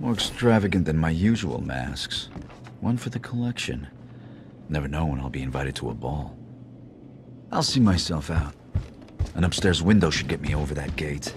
More extravagant than my usual masks. One for the collection. Never know when I'll be invited to a ball. I'll see myself out. An upstairs window should get me over that gate.